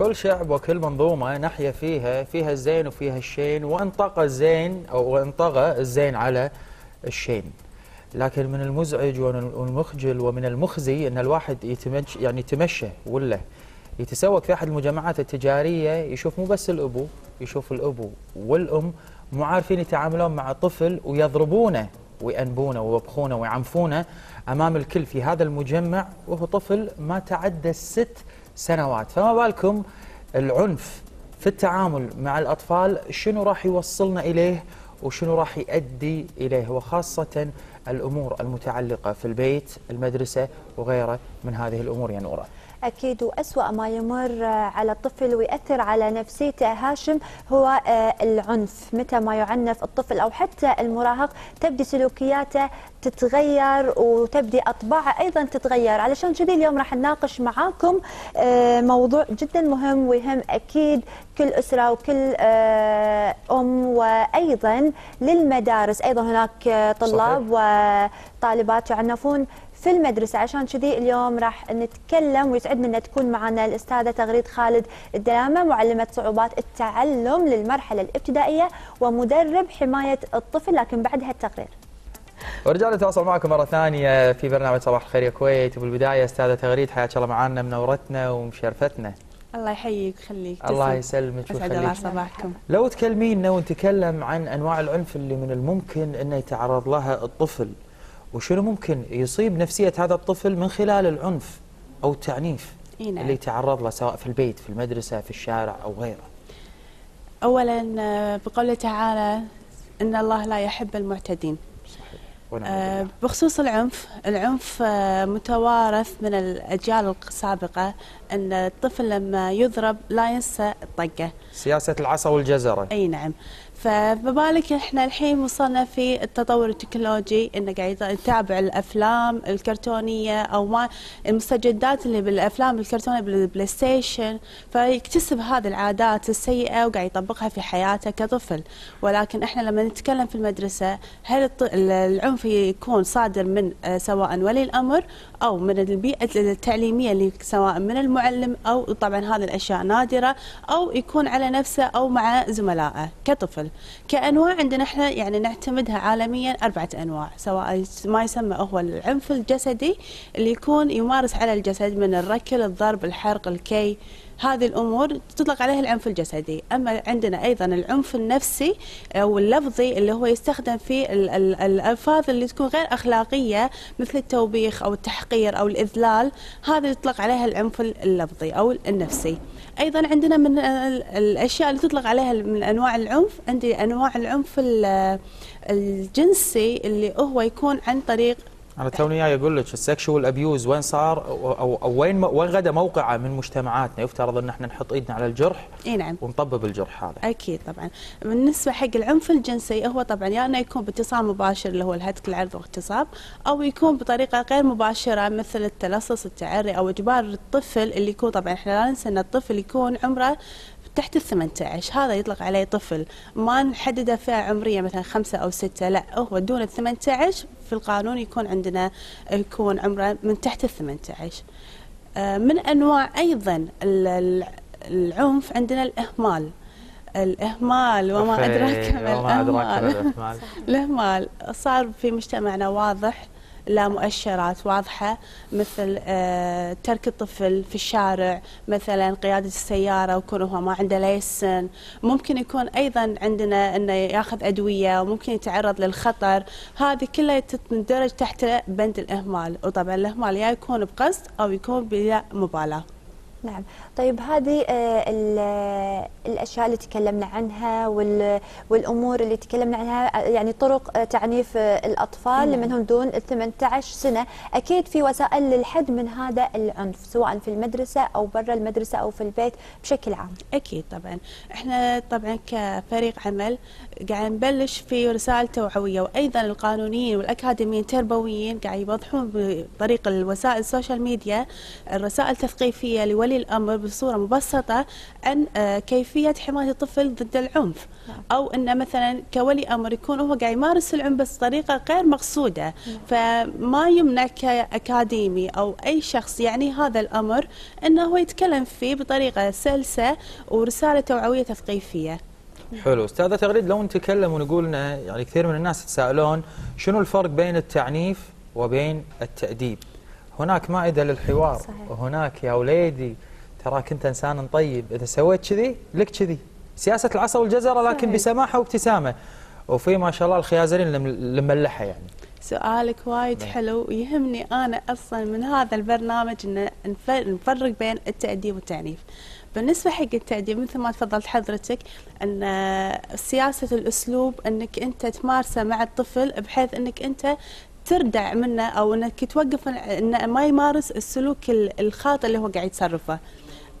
كل شعب وكل منظومة نحيا فيها فيها الزين وفيها الشين وإن طغى الزين أو وإن طغى الزين على الشين. لكن من المزعج والمخجل ومن المخزي أن الواحد يتمش يعني يتمشى ولا يتسوق في أحد المجمعات التجارية يشوف مو بس الأبو يشوف الأبو والأم مو عارفين يتعاملون مع طفل ويضربونه ويأنبونه ويوبخونه ويعنفونه أمام الكل في هذا المجمع وهو طفل ما تعدى الست سنوات. فما بالكم العنف في التعامل مع الأطفال؟ شنو راح يوصلنا إليه وشنو راح يؤدي إليه؟ وخاصة الأمور المتعلقة في البيت المدرسة وغيره من هذه الأمور يا نورة. أكيد وأسوأ ما يمر على الطفل ويأثر على نفسيته. هاشم هو آه، العنف. متى ما يعنف الطفل أو حتى المراهق تبدي سلوكياته تتغير وتبدي أطباعه أيضا تتغير. علشان كذي اليوم راح نناقش معاكم آه، موضوع جدا مهم ويهم أكيد كل أسرة وكل آه، أم وأيضا للمدارس. أيضا هناك طلاب صحيح. وطالبات يعنفون في المدرسة. عشان كذي اليوم راح نتكلم ويسعدنا أن تكون معنا الأستاذة تغريد خالد الدلامة معلمة صعوبات التعلم للمرحلة الابتدائية ومدرب حماية الطفل. لكن بعدها التقرير. ورجعنا نتواصل معكم مرة ثانية في برنامج صباح الخير يا كويت. وبالبداية أستاذة تغريد حياك الله معنا منورتنا ومشرفتنا. الله يحييك ويخليك. الله يسلمك ويخليك. الله صباحكم. لو تكلمينا ونتكلم عن أنواع العنف اللي من الممكن إنه يتعرض لها الطفل وشنو ممكن يصيب نفسية هذا الطفل من خلال العنف أو التعنيف نعم. اللي يتعرض له سواء في البيت في المدرسة في الشارع أو غيره؟ أولا آه، بقوله تعالى إن الله لا يحب المعتدين. آه بخصوص العنف العنف آه متوارث من الأجيال السابقة أن الطفل لما يضرب لا ينسى الطقة. سياسة العصا والجزرة. أي نعم. فما بالك إحنا الحين وصلنا في التطور التكنولوجي انه قاعد يتابع الأفلام الكرتونية أو ما المستجدات اللي بالأفلام الكرتونية بال PlayStation فيكتسب هذه العادات السيئة وقاعد يطبقها في حياته كطفل. ولكن إحنا لما نتكلم في المدرسة هل العنف يكون صادر من آه، سواء ولي الأمر أو من البيئة التعليمية اللي سواء من المعلم أو طبعا هذه الأشياء نادرة أو يكون على نفسه أو مع زملائه كطفل؟ كأنواع عندنا إحنا يعني نعتمدها عالميا أربعة أنواع سواء ما يسمى هو العنف الجسدي اللي يكون يمارس على الجسد من الركل الضرب الحرق الكي هذه الأمور تطلق عليها العنف الجسدي، أما عندنا أيضا العنف النفسي أو اللفظي اللي هو يستخدم في الألفاظ اللي تكون غير أخلاقية مثل التوبيخ أو التحقير أو الإذلال، هذا يطلق عليها العنف اللفظي أو النفسي. أيضا عندنا من الأشياء اللي تطلق عليها من أنواع العنف عندي أنواع العنف الجنسي اللي هو يكون عن طريق أنا توني جاي أقول لك ال sexual abuse وين صار؟ أو, أو وين وين غدا موقعه من مجتمعاتنا؟ يفترض إن إحنا نحط إيدنا على الجرح إي نعم. ونطبب الجرح هذا. أكيد طبعا. بالنسبة حق العنف الجنسي هو طبعا يا إنه يكون باتصال مباشر اللي هو هتك العرض واغتصاب أو يكون بطريقة غير مباشرة مثل التلصص التعري أو إجبار الطفل اللي يكون طبعا إحنا لا ننسى إن الطفل يكون عمره تحت ال 18 هذا يطلق عليه طفل ما نحدده فئة عمرية مثلا خمسة أو ستة لا هو دون ال 18 في القانون يكون عندنا يكون عمره من تحت ال 18 آه، من أنواع أيضا العنف عندنا الإهمال. الإهمال وما أدراك ما الإهمال. الإهمال صار في مجتمعنا واضح. لا مؤشرات واضحة مثل آه، ترك الطفل في الشارع مثلا قيادة السيارة وكونه هو ما عنده ليسن. ممكن يكون أيضا عندنا أنه ياخذ أدوية وممكن يتعرض للخطر. هذه كلها تندرج تحت بند الإهمال. وطبعا الإهمال يا يكون بقصد أو يكون بلا مبالاة. نعم. طيب هذه آه، الأشياء اللي تكلمنا عنها والأمور اللي تكلمنا عنها يعني طرق آه، تعنيف آه، الأطفال اللي نعم. منهم دون 18 سنة. أكيد في وسائل للحد من هذا العنف سواء في المدرسة أو برا المدرسة أو في البيت بشكل عام. أكيد طبعا. إحنا طبعا كفريق عمل قاعد نبلش في رسائل توعوية وأيضا القانونيين والأكاديميين التربويين قاعد يوضحون بطريق الوسائل ال social media الرسائل التثقيفية لولي ولي الامر بصورة مبسطة عن آه، كيفية حماية الطفل ضد العنف. أو انه مثلا كولي أمر يكون هو قاعد يمارس العنف بس طريقة غير مقصودة. فما يمنع كأكاديمي أو أي شخص يعني هذا الأمر إنه هو يتكلم فيه بطريقة سلسة ورسالة توعوية تثقيفية. حلو. أستاذة تغريد لو نتكلم ونقول يعني كثير من الناس يتساءلون شنو الفرق بين التعنيف وبين التأديب؟ هناك مائدة للحوار صحيح. وهناك يا وليدي تراك انت انسان طيب إذا سويت كذي لك كذي سياسة العصا والجزرة لكن صحيح. بسماحة وابتسامة وفي ما شاء الله الخيازرين الملحه يعني سؤالك وايد نعم. حلو ويهمني أنا أصلا من هذا البرنامج نف- نفرق بين التأديب والتعنيف. بالنسبة حق التأديب مثل ما تفضلت حضرتك إن سياسة الأسلوب إنك أنت تمارسه مع الطفل بحيث إنك أنت تردع منه أو إنك توقف انه ما يمارس السلوك ال- الخاطئ اللي هو قاعد يتصرفه.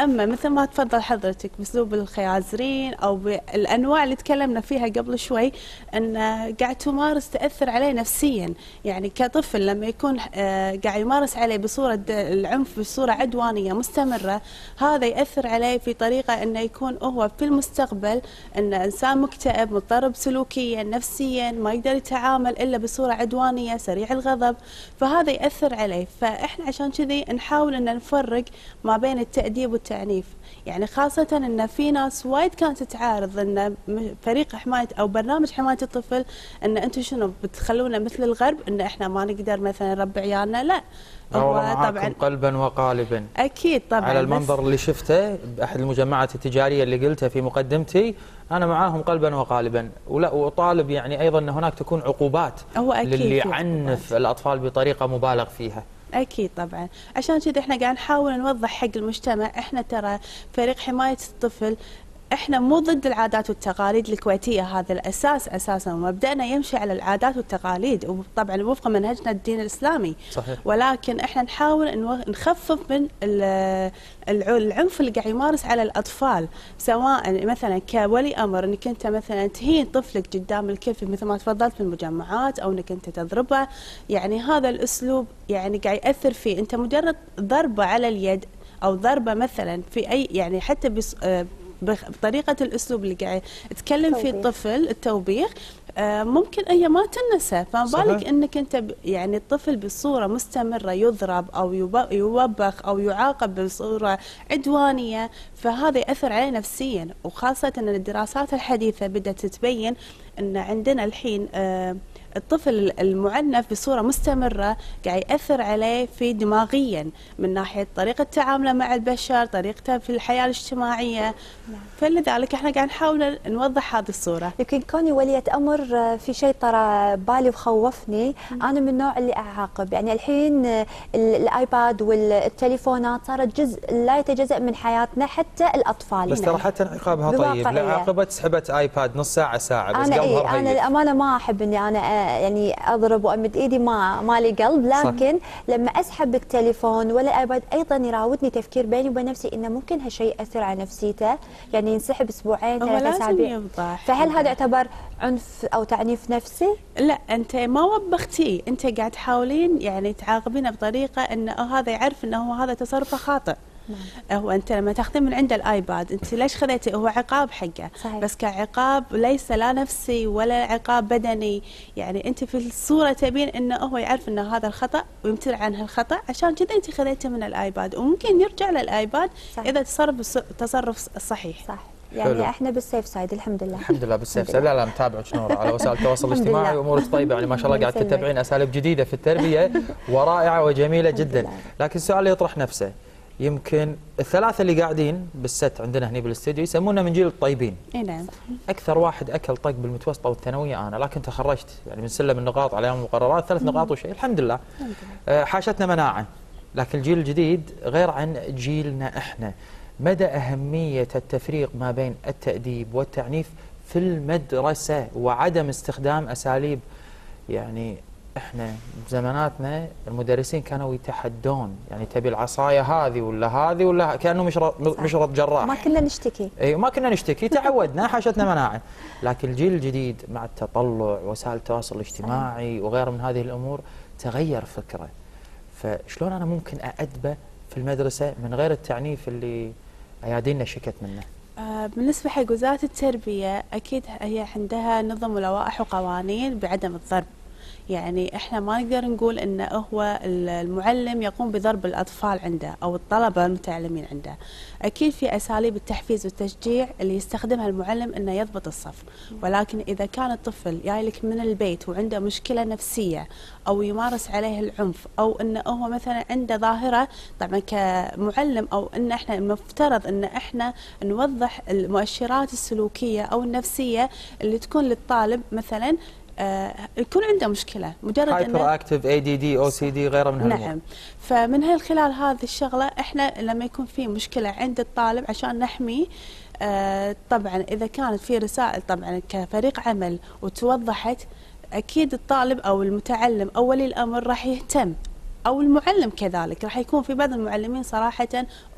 أما مثل ما تفضل حضرتك بأسلوب الخيازرين أو بالأنواع اللي تكلمنا فيها قبل شوي أن قاعد تمارس تأثر عليه نفسيا. يعني كطفل لما يكون آه، قاعد يمارس عليه بصورة العنف بصورة عدوانية مستمرة هذا يأثر عليه في طريقة أنه يكون هو في المستقبل انه إنسان مكتئب مضطرب سلوكيا نفسيا ما يقدر يتعامل إلا بصورة عدوانية سريع الغضب. فهذا يأثر عليه. فإحنا عشان كذي نحاول أن نفرق ما بين التأديب والتعنيف يعني خاصة إن في ناس وايد كانت تعارض م- فريق حماية أو برنامج حماية الطفل إن أنتم شنو بتخلونا مثل الغرب إن إحنا ما نقدر مثلا نربي عيالنا؟ لا. هو طبعا قلبا وقالبا. أكيد طبعا على المنظر اللي شفته بأحد المجمعات التجارية اللي قلتها في مقدمتي أنا معاهم قلبا وقالبا. ولا وأطالب يعني أيضا إن هناك تكون عقوبات هو أكيد للي عنف الأطفال بطريقة مبالغ فيها. أكيد طبعا. عشان كذا إحنا قاعد نحاول نوضح حق المجتمع. إحنا ترى فريق حماية الطفل إحنا مو ضد العادات والتقاليد الكويتية هذا الأساس أساسا ومبدأنا يمشي على العادات والتقاليد وطبعا وفق منهجنا الدين الإسلامي. صحيح. ولكن إحنا نحاول نخفف من ال- الع- العنف اللي قاعد يمارس على الأطفال سواء مثلا كولي أمر إنك أنت مثلا تهين طفلك قدام الكل في مثل ما تفضلت في المجمعات أو إنك أنت تضربه. يعني هذا الأسلوب يعني قاعد يأثر فيه. أنت مجرد ضربة على اليد أو ضربة مثلا في أي يعني حتى بس آه، بطريقة الأسلوب اللي قاعد يتكلم فيه. الطفل التوبيخ آه، ممكن هي ما تنسى فما بالك. أنك أنت يعني الطفل بصورة مستمرة يضرب أو يب- يوبخ أو يعاقب بصورة عدوانية فهذا يأثر عليه نفسيا وخاصة أن الدراسات الحديثة بدأت تبين أن عندنا الحين آه، الطفل المعنف بصورة مستمرة قاعد يأثر عليه في دماغيا من ناحية طريقة تعامله مع البشر، طريقته في الحياة الاجتماعية. فلذلك إحنا قاعد نحاول نوضح هذه الصورة. يمكن كوني ولية أمر آه، في شيء ترى بالي وخوفني. أنا من النوع اللي أعاقب. يعني الحين آه، ال- الآيباد والتليفونات صارت جزء لا يتجزأ من حياتنا حتى الأطفال. بس ترى حتى عقابها طيب بواقعية. لعاقبت سحبت آيباد نص ساعة ساعة بس أنا قلبها اي أنا الامانه ما أحب إني أنا آه، يعني أضرب وأمد إيدي ما ما لي قلب صح. لكن لما أسحب التليفون ولا الايباد أيضا يراودني تفكير بيني وبين نفسي إنه ممكن هالشيء يأثر على نفسيته. يعني ينسحب أسبوعين لازم أسابيع. فهل هذا يعتبر عنف أو تعنيف نفسي؟ لا أنت ما وبختيه أنت قاعد تحاولين يعني تعاقبينه بطريقة انه هذا يعرف إنه هو هذا تصرفه خاطئ. نعم. هو أنت لما تاخذين من عنده ال iPad أنت ليش خذيتي هو عقاب حقه صحيح. بس كعقاب ليس لا نفسي ولا عقاب بدني يعني أنت في الصورة تبين إنه هو يعرف إن هذا الخطأ ويمتنع عن هالخطأ عشان كذا أنت خذيته من ال iPad وممكن يرجع لل iPad صح. إذا تصرف تصرف صحيح صح يعني حلو. إحنا بال safe side الحمد لله الحمد لله بال safe الحمد لا لا متابعك نور على وسائل التواصل الاجتماعي. وأمورك طيبة يعني ما شاء الله قاعد. تتبعين أساليب جديدة في التربية ورائعة وجميلة جدا. لكن السؤال اللي يطرح نفسه يمكن الثلاثة اللي قاعدين بالست عندنا هنا بالاستديو يسمونا من جيل الطيبين. إي نعم. أكثر واحد أكل طق بالمتوسطة والثانوية أنا لكن تخرجت يعني من سلم النقاط على أيام المقررات ثلاث نقاط وشيء الحمد لله. آه، حاشتنا مناعة لكن الجيل الجديد غير عن جيلنا إحنا. مدى أهمية التفريق ما بين التأديب والتعنيف في المدرسة وعدم استخدام أساليب يعني إحنا بزماناتنا المدرسين كانوا يتحدون يعني تبي العصاية هذه ولا هذه ولا كأنه مشرط مشرط جراح. ما كنا نشتكي. اي ما كنا نشتكي تعودنا حاشتنا مناعة. لكن الجيل الجديد مع التطلع وسائل التواصل الاجتماعي وغيره من هذه الأمور تغير فكره. فشلون أنا ممكن أأدبه في في المدرسة من غير التعنيف اللي أيادينا شكت منه؟ آه، بالنسبة حق وزارة التربية أكيد هي عندها نظم ولوائح وقوانين بعدم الضرب. يعني إحنا ما نقدر نقول ان هو المعلم يقوم بضرب الأطفال عنده أو الطلبة المتعلمين عنده. أكيد في أساليب التحفيز والتشجيع اللي يستخدمها المعلم إنه يضبط الصف. ولكن إذا كان الطفل جاي لك من البيت وعنده مشكلة نفسية أو يمارس عليه العنف أو انه هو مثلا عنده ظاهرة طبعا كمعلم أو إن إحنا المفترض إن إحنا نوضح المؤشرات السلوكية أو النفسية اللي تكون للطالب مثلا يكون عنده مشكلة مجرد هايبر اكتف اي دي دي أو سي دي غيره من هالأمور. نعم. فمن خلال هذه الشغلة إحنا لما يكون في مشكلة عند الطالب عشان نحميه آه طبعا إذا كانت في رسائل طبعا كفريق عمل وتوضحت أكيد الطالب أو المتعلم أو ولي الأمر راح يهتم. أو المعلم كذلك. راح يكون في بعض المعلمين صراحة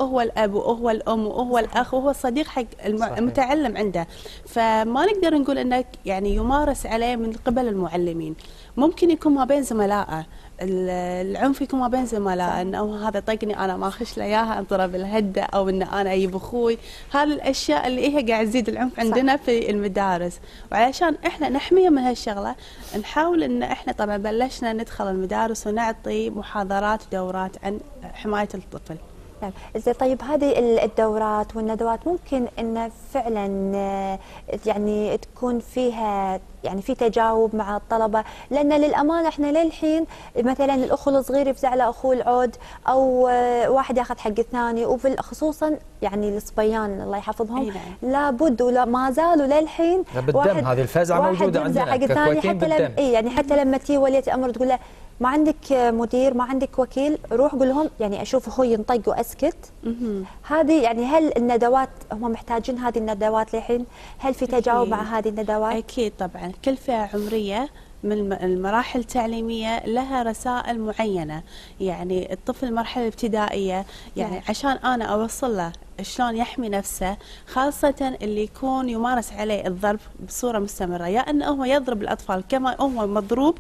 هو الأب وهو الأم وهو الأخ وهو الصديق حق المتعلم عنده. فما نقدر نقول إنك يعني يمارس عليه من قبل المعلمين. ممكن يكون ما بين زملائه. العنف يكون ما بين زملاء انه هذا طقني أنا ما أخش له إياها انضرب الهده أو ان أنا أجيب أخوي. هذه الأشياء اللي هي قاعد تزيد العنف عندنا صح. في المدارس. وعلشان إحنا نحميه من هالشغلة نحاول إن إحنا طبعا بلشنا ندخل المدارس ونعطي محاضرات ودورات عن حماية الطفل. نعم. زين طيب هذه الدورات والندوات ممكن إن فعلا آه، يعني تكون فيها يعني في تجاوب مع الطلبة؟ لأن للامانه إحنا للحين مثلا الاخ الصغير يفزع له أخوه العود أو آه، واحد ياخذ حق الثاني وخصوصا يعني الصبيان الله يحفظهم نعم. لابد ولا ما زالوا للحين بالدم. هذه الفزعه موجوده عندنا. حق الثاني. حتى لما إي يعني حتى لما تي وليه أمر تقول له ما عندك مدير ما عندك وكيل روح قول لهم يعني أشوف أخوي ينطق وأسكت. هذه يعني هل الندوات هم محتاجين هذه الندوات للحين؟ هل في تجاوب مع هذه الندوات؟ أكيد طبعا. كل فئة عمرية من المراحل التعليمية لها رسائل معينة. يعني الطفل المرحله الابتدائية يعني نعم. عشان أنا أوصل له شلون يحمي نفسه خاصة اللي يكون يمارس عليه الضرب بصورة مستمرة. يا أنه هو يضرب الأطفال كما هو مضروب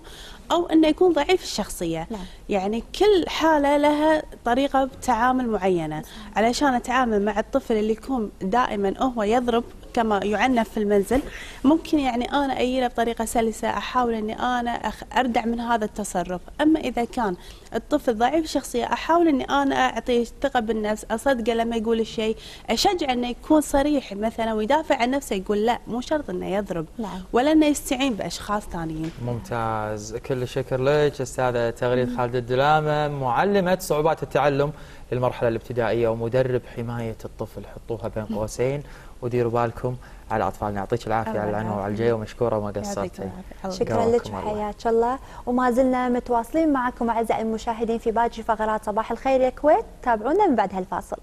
أو أنه يكون ضعيف الشخصية. لا. يعني كل حالة لها طريقة تعامل معينة. علشان أتعامل مع الطفل اللي يكون دائما هو يضرب كما يعنف في المنزل. ممكن يعني أنا أجيله بطريقة سلسة أحاول أني أنا أردع من هذا التصرف. أما إذا كان الطفل ضعيف الشخصية أحاول أني أنا أعطيه ثقة بالنفس أصدقه لما يقول الشيء أشجع أنه يكون صريح مثلا ويدافع عن نفسه يقول لا مو شرط أنه يضرب نعم. ولا أنه يستعين بأشخاص ثانيين. ممتاز. كل الشكر لك أستاذة تغريد خالد الدلامة معلمة صعوبات التعلم للمرحلة الابتدائية ومدرب حماية الطفل حطوها بين قوسين. وديروا بالكم على أطفالنا. يعطيك العافية على العنوه وعلى الجاي ومشكورة وما قصرتي. شكرا لك وحياك الله. وما زلنا متواصلين معكم أعزائي المشاهدين في باقي فقرات صباح الخير يا كويت. تابعونا من بعد هالفاصل